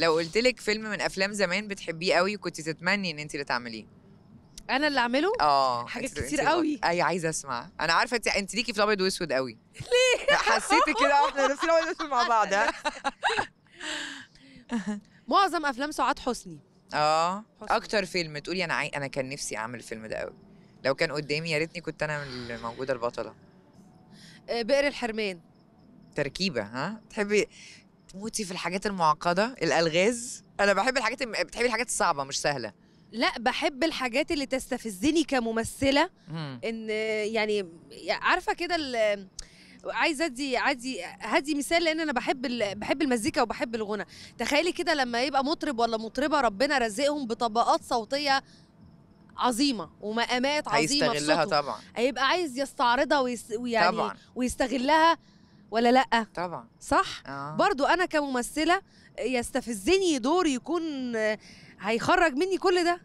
لو قلت لك فيلم من أفلام زمان بتحبيه قوي وكنت تتمني إن انت اللي تعمليه. أنا اللي أعمله؟ آه حاجات كتير أنت- قوي. أي عايزة أسمع. أنا عارفة انت انت ليكي في الأبيض وأسود قوي. ليه؟ حسيتي كده إحنا نفس الأبيض وأسود مع بعض ها؟ معظم أفلام سعاد حسني. آه. أكتر فيلم تقولي أنا عاي... أنا كان نفسي أعمل الفيلم ده قوي. لو كان قدامي يا ريتني كنت أنا اللي موجوده البطلة. آه، بئر الحرمان. تركيبة ها؟ تحبي تموتي في الحاجات المعقدة الألغاز. أنا بحب الحاجات الم... بتحبي الحاجات الصعبة مش سهلة. لا بحب الحاجات اللي تستفزني كممثلة. مم. إن يعني عارفة كده ال- عايزة أدي عادي هدي مثال لأن أنا بحب ال- بحب المزيكا وبحب الغنى. تخيلي كده لما يبقى مطرب ولا مطربة ربنا رزقهم بطبقات صوتية عظيمة ومقامات عظيمة هيستغلها طبعا. هيبقى عايز يستعرضها ويس... ويعني طبعا. ويستغلها ولا لأ؟ طبعا. صح؟ آه. برضو أنا كممثلة يستفزني دور يكون آه، هيخرج مني كل ده.